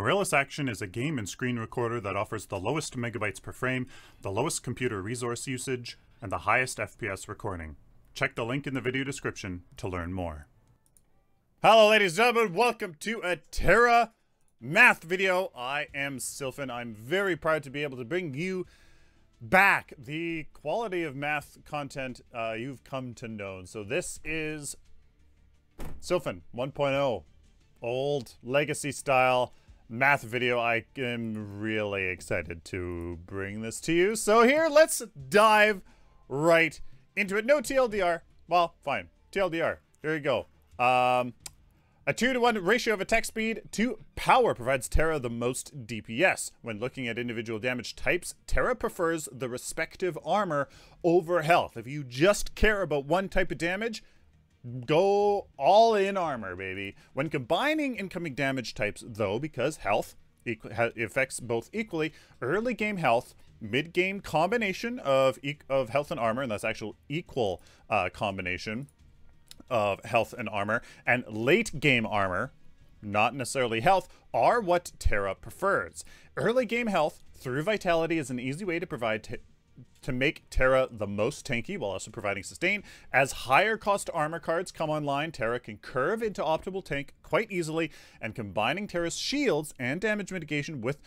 Mirillis Action is a game and screen recorder that offers the lowest megabytes per frame, the lowest computer resource usage, and the highest FPS recording. Check the link in the video description to learn more. Hello ladies and gentlemen, welcome to a Terra math video. I am Sylphin. I'm very proud to be able to bring you back the quality of math content uh, you've come to know. So this is Sylphin 1.0, old legacy style math video. I am really excited to bring this to you. So here, let's dive right into it. No TLDR. Well, fine. TLDR. Here you go. Um, a 2 to 1 ratio of attack speed to power provides Terra the most DPS. When looking at individual damage types, Terra prefers the respective armor over health. If you just care about one type of damage, go all in armor, baby. When combining incoming damage types, though, because health affects both equally, early game health, mid game combination of e of health and armor, and that's actual equal uh, combination of health and armor, and late game armor, not necessarily health, are what Terra prefers. Early game health through vitality is an easy way to provide to make Terra the most tanky while also providing sustain. As higher cost armor cards come online, Terra can curve into optimal tank quite easily, and combining Terra's shields and damage mitigation with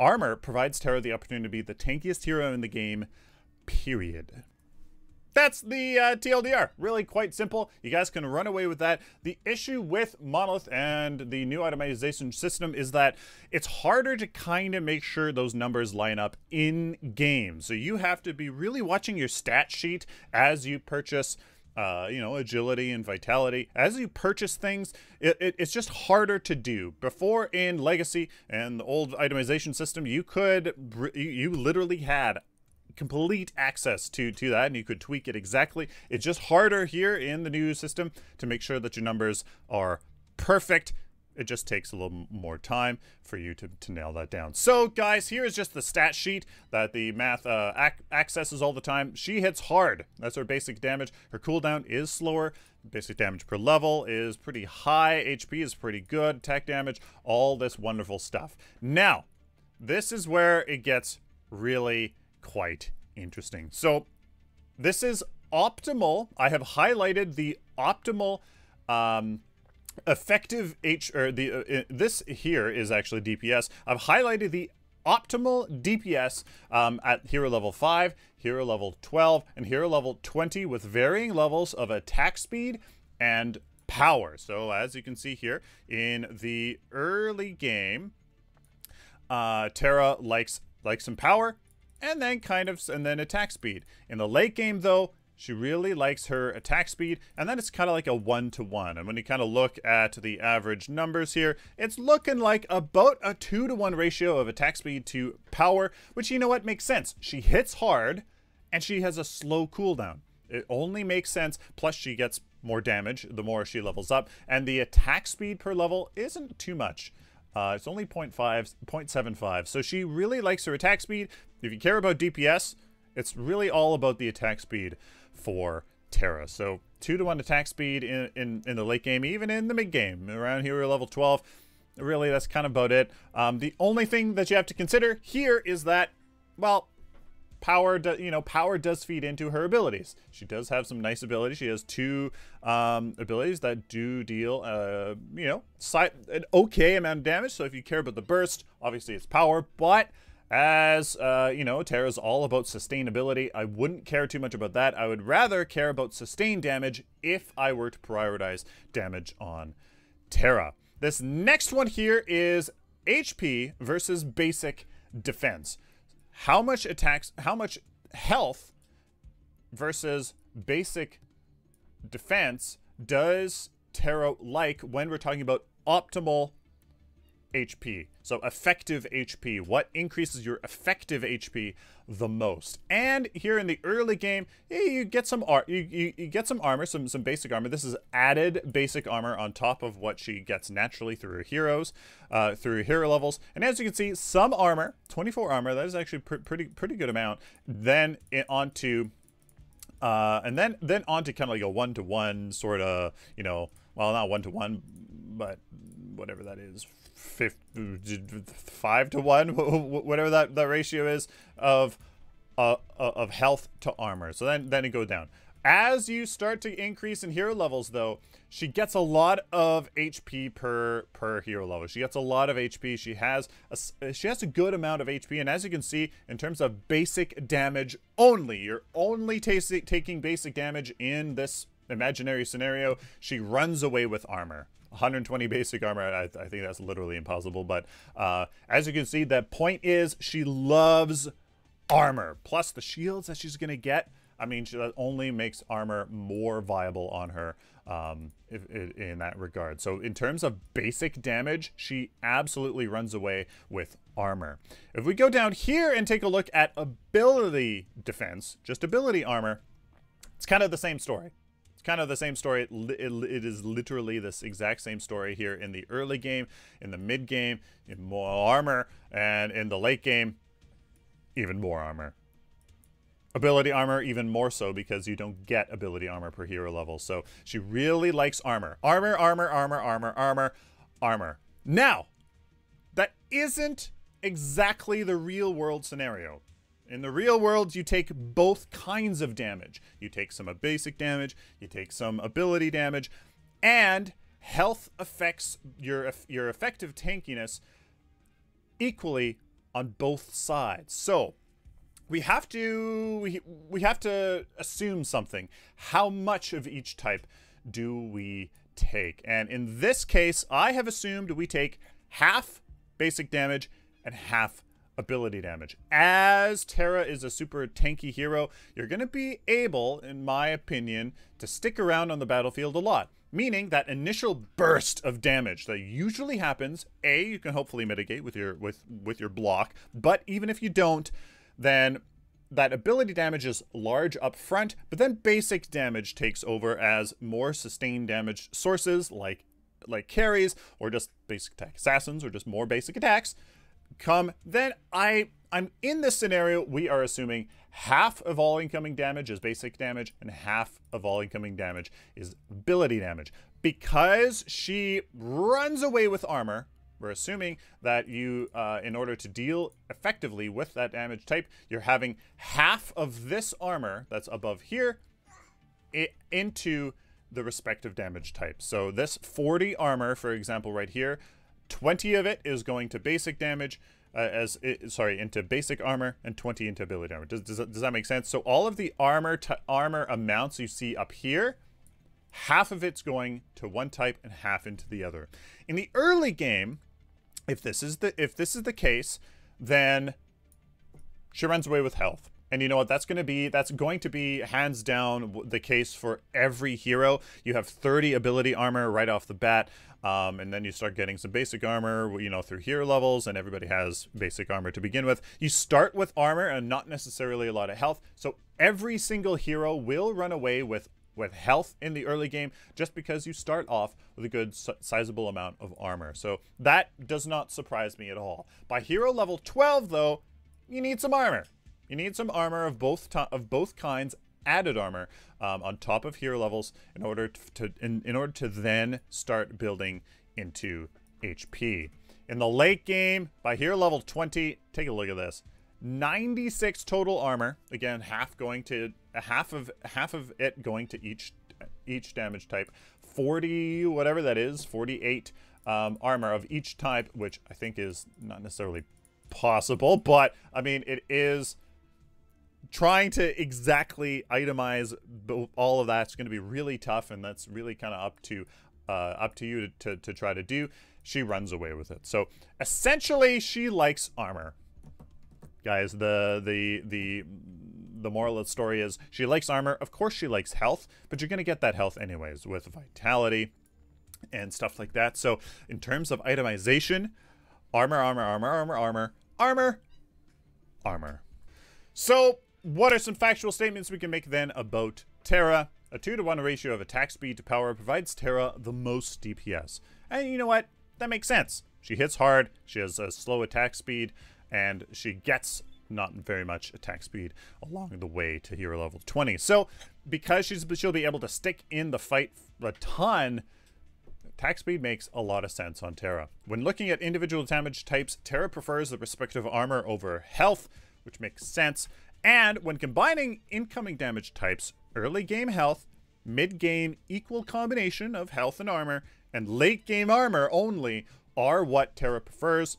armor provides Terra the opportunity to be the tankiest hero in the game, period. That's the uh, TLDR. Really quite simple. You guys can run away with that. The issue with Monolith and the new itemization system is that it's harder to kind of make sure those numbers line up in game. So you have to be really watching your stat sheet as you purchase uh, you know, agility and vitality. As you purchase things, it, it, it's just harder to do. Before in Legacy and the old itemization system, you could, you literally had complete access to to that and you could tweak it exactly it's just harder here in the new system to make sure that your numbers are perfect it just takes a little more time for you to, to nail that down. So, guys, here is just the stat sheet that the math uh, ac accesses all the time. She hits hard. That's her basic damage. Her cooldown is slower. Basic damage per level is pretty high. HP is pretty good. Attack damage, all this wonderful stuff. Now, this is where it gets really quite interesting. So this is optimal. I have highlighted the optimal um, effective H or the uh, uh this here is actually DPS. I've highlighted the optimal DPS um, at hero level 5, hero level 12, and hero level 20 with varying levels of attack speed and power. So as you can see here in the early game, uh, Terra likes likes some power and then kind of and then attack speed. In the late game though, she really likes her attack speed, and then it's kind of like a one-to-one. And when you kind of look at the average numbers here, it's looking like about a two-to-one ratio of attack speed to power, which you know what makes sense. She hits hard, and she has a slow cooldown. It only makes sense, plus she gets more damage the more she levels up, and the attack speed per level isn't too much. Uh, it's only 0 0.5, 0.75. So she really likes her attack speed. If you care about DPS, it's really all about the attack speed for Terra. So 2 to 1 attack speed in, in, in the late game, even in the mid game. Around here, we're level 12. Really, that's kind of about it. Um, the only thing that you have to consider here is that, well, power, do, you know, power does feed into her abilities. She does have some nice abilities. She has two um, abilities that do deal, uh, you know, an okay amount of damage. So if you care about the burst, obviously it's power, but as, uh, you know, Terra's all about sustainability. I wouldn't care too much about that. I would rather care about sustained damage if I were to prioritize damage on Terra. This next one here is HP versus basic defense how much attacks, how much health versus basic defense does Terra like when we're talking about optimal HP. So effective HP, what increases your effective HP the most? And here in the early game, you get some ar you, you, you, get some armor, some some basic armor. This is added basic armor on top of what she gets naturally through her heroes, uh, through hero levels. And as you can see, some armor, 24 armor, that is actually pr pretty pretty good amount. Then it, onto uh, and then then onto kind of like a one to one sort of, you know, well not one to one, but whatever that is, five to one, whatever that, that ratio is of uh, of health to armor. So then then it go down. As you start to increase in hero levels, though, she gets a lot of HP per per hero level. She gets a lot of HP. She has a, she has a good amount of HP, and as you can see, in terms of basic damage only, you're only taking basic damage in this imaginary scenario. She runs away with armor. 120 basic armor. I, I, think that's literally impossible. But uh, as you can see, the point is she loves armor. Plus the shields that she's going to get. I mean, she, that only makes armor more viable on her um, if, if, in that regard. So in terms of basic damage, she absolutely runs away with armor. If we go down here and take a look at ability defense, just ability armor, it's kind of the same story. It's kind of the same story. It, it, it is literally this exact same story here in the early game, in the mid game, in more armor, and in the late game, even more armor. Ability armor even more so because you don't get ability armor per hero level. So she really likes armor. Armor, armor, armor, armor, armor, armor. Now, that isn't exactly the real world scenario. In the real world, you take both kinds of damage. You take some basic damage, you take some ability damage, and health affects your your effective tankiness equally on both sides. So, we have to we, we have to assume something. How much of each type do we take? And in this case, I have assumed we take half basic damage and half ability damage. As Terra is a super tanky hero, you're going to be able, in my opinion, to stick around on the battlefield a lot. Meaning that initial burst of damage that usually happens, A, you can hopefully mitigate with your with with your block, but even if you don't, then that ability damage is large up front, but then basic damage takes over as more sustained damage sources like like carries or just basic attack assassins or just more basic attacks come, then I I'm in this scenario, we are assuming half of all incoming damage is basic damage and half of all incoming damage is ability damage. Because she runs away with armor, we're assuming that you, uh, in order to deal effectively with that damage type, you're having half of this armor that's above here into the respective damage type. So this 40 armor, for example, right here, 20 of it is going to basic damage, uh, as it, sorry, into basic armor, and 20 into ability armor. Does, does, does that make sense? So all of the armor to armor amounts you see up here, half of it's going to one type and half into the other. In the early game, if this is the if this is the case, then she runs away with health. And you know what? That's going to be that's going to be hands down the case for every hero. You have 30 ability armor right off the bat. Um, and then you start getting some basic armor, you know, through hero levels, and everybody has basic armor to begin with. You start with armor and not necessarily a lot of health, so every single hero will run away with with health in the early game just because you start off with a good sizable amount of armor. So that does not surprise me at all. By hero level 12 though, you need some armor. You need some armor of both of both kinds added armor um, on top of hero levels in order to, in, in order to then start building into HP. In the late game, by hero level 20, take a look at this. 96 total armor. Again, half going to half of half of it going to each each damage type. 40 whatever that is, 48 um, armor of each type, which I think is not necessarily possible, but I mean it is trying to exactly itemize all of that's going to be really tough, and that's really kind of up to uh, up to you to, to, to try to do. She runs away with it. So essentially, she likes armor. Guys, the the the the moral of the story is she likes armor. Of course, she likes health, but you're going to get that health anyways with vitality and stuff like that. So, in terms of itemization, armor, armor, armor, armor, armor, armor, armor. So, what are some factual statements we can make then about Terra? A 2 to 1 ratio of attack speed to power provides Terra the most DPS. And you know what? That makes sense. She hits hard, she has a slow attack speed, and she gets not very much attack speed along the way to hero level 20. So, because she's she'll be able to stick in the fight a ton, Attack speed makes a lot of sense on Terra. When looking at individual damage types, Terra prefers the respective armor over health, which makes sense. And when combining incoming damage types, early game health, mid game equal combination of health and armor, and late game armor only are what Terra prefers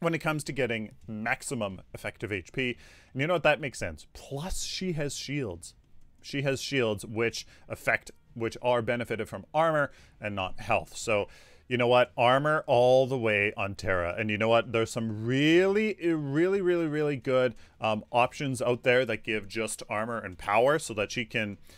when it comes to getting maximum effective HP. And you know what? That makes sense. Plus, she has shields. She has shields which affect, which are benefited from armor and not health. So, you know what? Armor all the way on Terra. And you know what? There's some really, really, really, really good um, options out there that give just armor and power so that she can.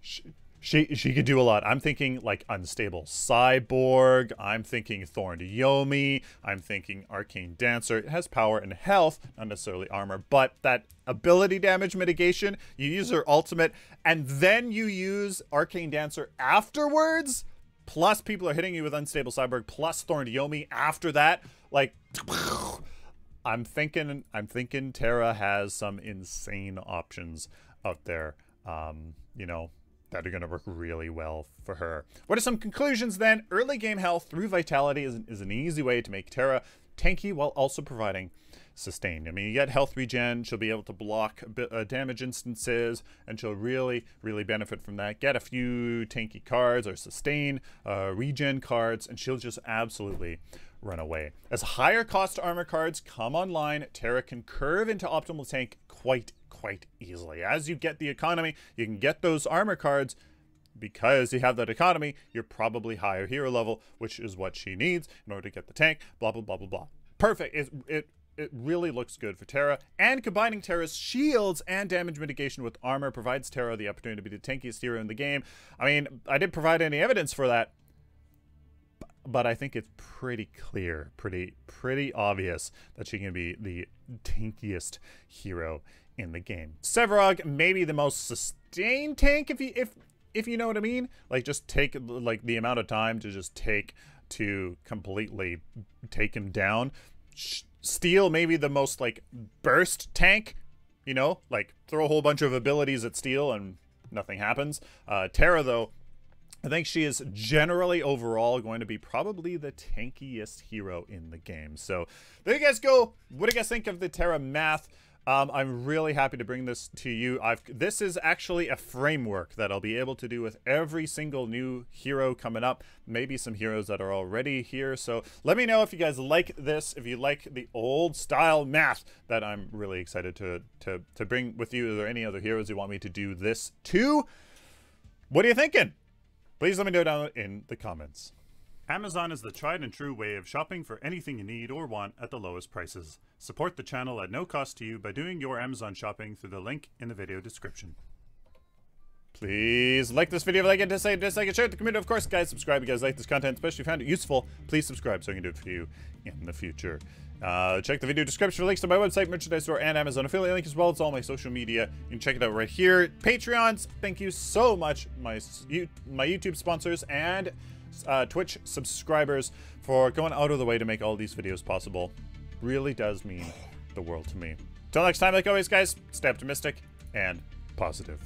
She, she she could do a lot. I'm thinking like unstable cyborg. I'm thinking Thorn Yomi. I'm thinking arcane dancer. It has power and health, not necessarily armor, but that ability damage mitigation. You use her ultimate, and then you use arcane dancer afterwards. Plus, people are hitting you with unstable cyborg. Plus, Thorn Yomi after that. Like, I'm thinking. I'm thinking Terra has some insane options out there. Um, you know, that are going to work really well for her. What are some conclusions then? Early game health through vitality is an, is an easy way to make Terra tanky while also providing sustain. I mean, you get health regen, she'll be able to block uh, damage instances, and she'll really, really benefit from that. Get a few tanky cards or sustain uh, regen cards, and she'll just absolutely run away. As higher cost armor cards come online, Terra can curve into optimal tank quite quite easily. As you get the economy, you can get those armor cards because you have that economy, you're probably higher hero level, which is what she needs in order to get the tank, blah, blah, blah, blah, blah. Perfect. It, it, it really looks good for Terra, and combining Terra's shields and damage mitigation with armor provides Terra the opportunity to be the tankiest hero in the game. I mean, I didn't provide any evidence for that, but I think it's pretty clear, pretty pretty obvious that she can be the tankiest hero in the game. Sevarog maybe the most sustained tank if you if if you know what I mean. Like just take like the amount of time to just take to completely take him down. Steel maybe the most like burst tank, you know, like throw a whole bunch of abilities at Steel and nothing happens. Uh, Terra though, I think she is generally overall going to be probably the tankiest hero in the game. So there you guys go. What do you guys think of the Terra math? Um, I'm really happy to bring this to you. I've this is actually a framework that I'll be able to do with every single new hero coming up. Maybe some heroes that are already here. So let me know if you guys like this. If you like the old style math that I'm really excited to to to bring with you. Are there any other heroes you want me to do this to? What are you thinking? Please let me know down in the comments. Amazon is the tried and true way of shopping for anything you need or want at the lowest prices. Support the channel at no cost to you by doing your Amazon shopping through the link in the video description. Please like this video if you like it, dislike it, dislike it, share it the community. Of course, guys, subscribe if you guys like this content, especially if you found it useful. Please subscribe so I can do it for you in the future. Uh, check the video description for links to my website, merchandise store, and Amazon affiliate link as well as all my social media. You can check it out right here. Patreons, thank you so much, my, my YouTube sponsors, and uh, Twitch subscribers for going out of the way to make all these videos possible. Really does mean the world to me. Till next time, like always, guys, stay optimistic and positive.